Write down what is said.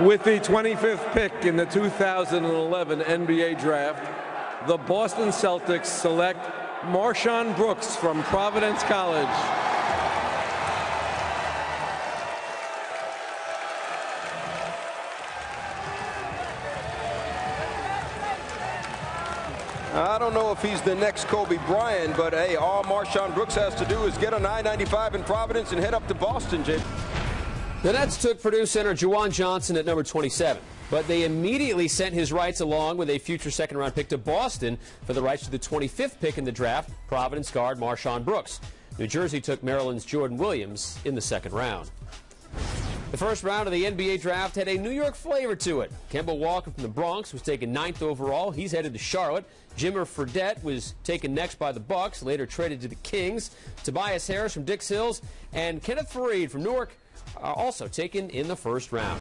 With the 25th pick in the 2011 NBA Draft, the Boston Celtics select Marshon Brooks from Providence College. I don't know if he's the next Kobe Bryant, but hey, all Marshon Brooks has to do is get on I-95 in Providence and head up to Boston, Jay. The Nets took Purdue center JaJuan Johnson at number 27, but they immediately sent his rights along with a future second-round pick to Boston for the rights to the 25th pick in the draft, Providence guard Marshon Brooks. New Jersey took Maryland's Jordan Williams in the second round. The first round of the NBA draft had a New York flavor to it. Kemba Walker from the Bronx was taken ninth overall. He's headed to Charlotte. Jimmer Fredette was taken next by the Bucks, later traded to the Kings. Tobias Harris from Dix Hills and Kenneth Faried from Newark are also taken in the first round.